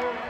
Look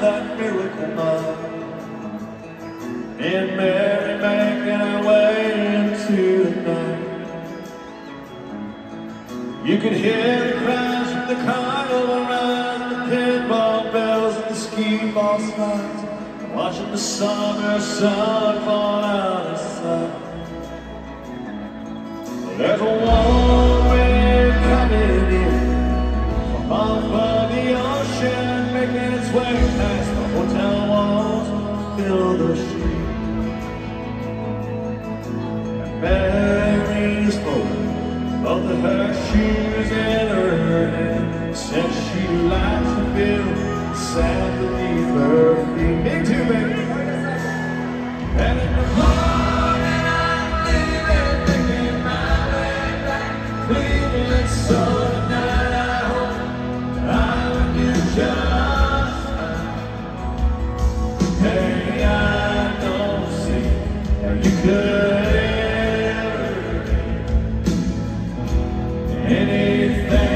that miracle night And Mary making her way into the night. You could hear the crash of the carnival ride The pinball bells and the Skee-Ball slides. Watching the summer sun fall out of sight. There's a warm wind coming in off fill the street. And Mary spoke of the her shoes and her said she likes to feel sand be anything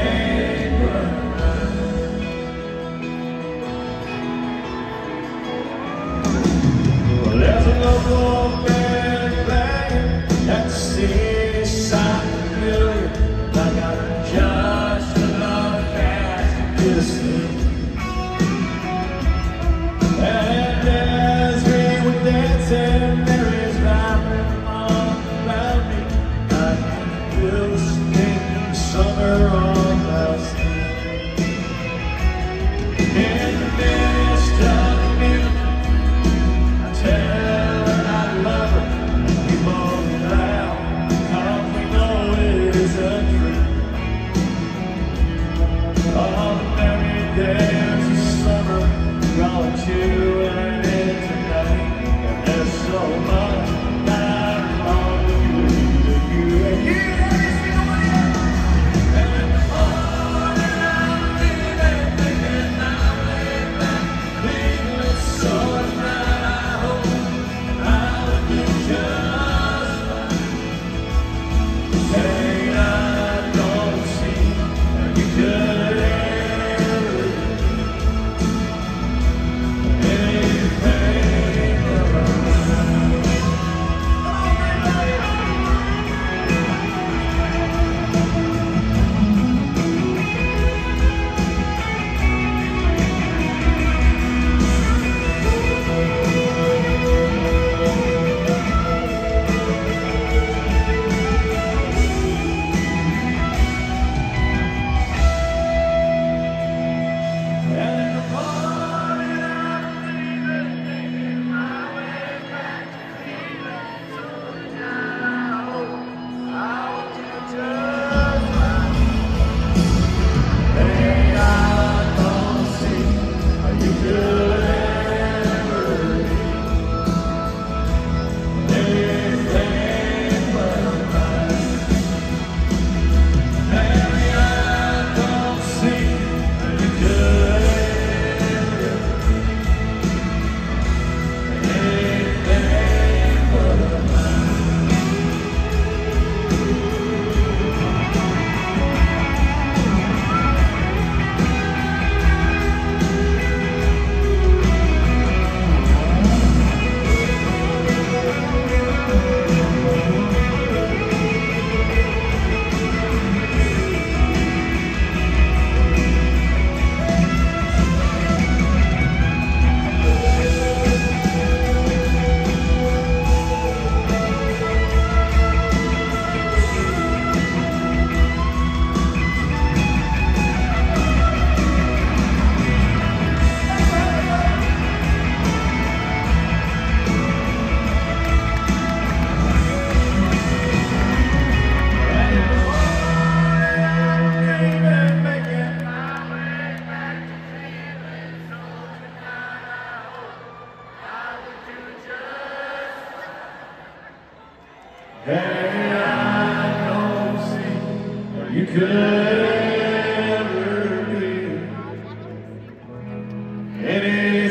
my And I don't see you could ever be. Any